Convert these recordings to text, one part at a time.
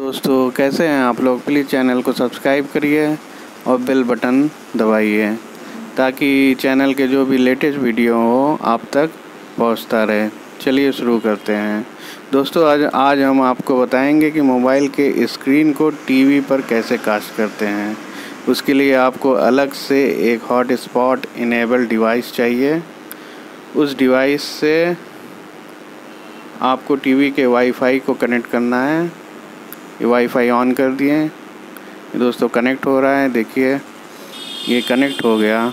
दोस्तों, कैसे हैं आप लोग? प्लीज़ चैनल को सब्सक्राइब करिए और बेल बटन दबाइए ताकि चैनल के जो भी लेटेस्ट वीडियो हो, आप तक पहुँचता रहे। चलिए शुरू करते हैं। दोस्तों, आज आज हम आपको बताएँगे कि मोबाइल के स्क्रीन को टीवी पर कैसे कास्ट करते हैं। उसके लिए आपको अलग से एक हॉट स्पॉट इनेबल डिवाइस चाहिए। उस डिवाइस से आपको टीवी के वाईफाई को कनेक्ट करना है। ये वाईफाई ऑन कर दिए दोस्तों कनेक्ट हो रहा है, देखिए। ये कनेक्ट हो गया।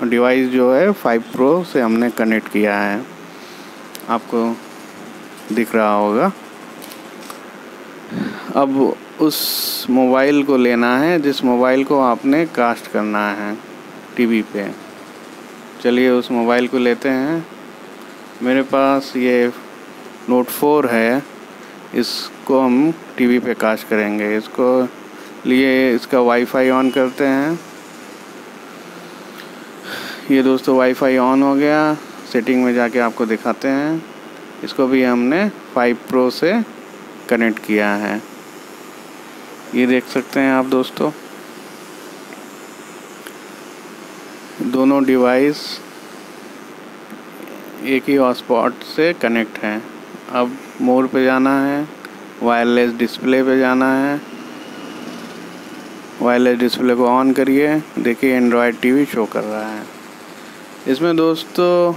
और डिवाइस जो है फाइव प्रो से हमने कनेक्ट किया है। आपको दिख रहा होगा। अब उस मोबाइल को लेना है, जिस मोबाइल को आपने कास्ट करना है टीवी पे। चलिए उस मोबाइल को लेते हैं। मेरे पास ये नोट फोर है। इसको हम टीवी पे कास्ट करेंगे। इसको लिए इसका वाईफाई ऑन करते हैं। ये दोस्तों वाईफाई ऑन हो गया। सेटिंग में जाके आपको दिखाते हैं। इसको भी हमने फाइव प्रो से कनेक्ट किया है। ये देख सकते हैं आप दोस्तों। दोनों डिवाइस एक ही हॉटस्पॉट से कनेक्ट हैं। अब मोर पे जाना है वायरलेस डिस्प्ले पे जाना है। वायरलेस डिस्प्ले को ऑन करिए, देखिए एंड्रॉयड टीवी शो कर रहा है। इसमें दोस्तों,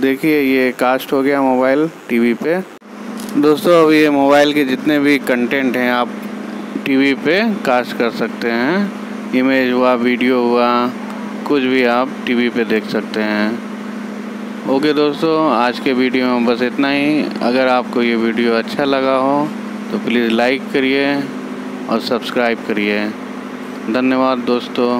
देखिए ये कास्ट हो गया मोबाइल टीवी पे। दोस्तों, अब ये मोबाइल के जितने भी कंटेंट हैं, आप टीवी पे कास्ट कर सकते हैं। इमेज हुआ वीडियो हुआ, कुछ भी आप टीवी पे देख सकते हैं। ओके दोस्तों, आज के वीडियो में बस इतना ही। अगर आपको ये वीडियो अच्छा लगा हो तो प्लीज़ लाइक करिए और सब्सक्राइब करिए। धन्यवाद दोस्तों।